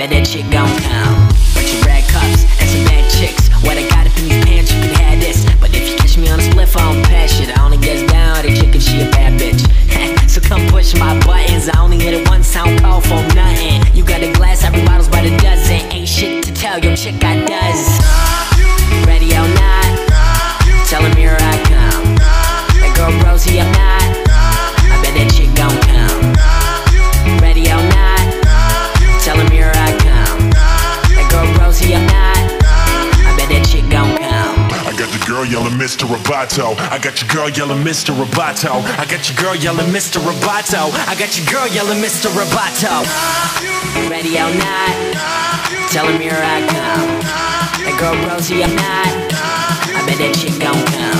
bet that chick gon' come. Bunch red cups and some bad chicks. What I got up in these pants, you can have this. But if you catch me on a spliff, I don't pass shit. I only gets down the chick if she a bad bitch. so come push my buttons. I only hit it once, I don't call for nothing. You got a glass, every bottle's by the dozen. Ain't shit to tell your chick I girl yelling Mr. Roboto. I got your girl yelling Mr. Roboto. I got your girl yelling Mr. Roboto. I got your girl yelling Mr. Roboto. Ready or not, tell him here I come. That girl Rosie, I'm not. I bet that chick gon' come.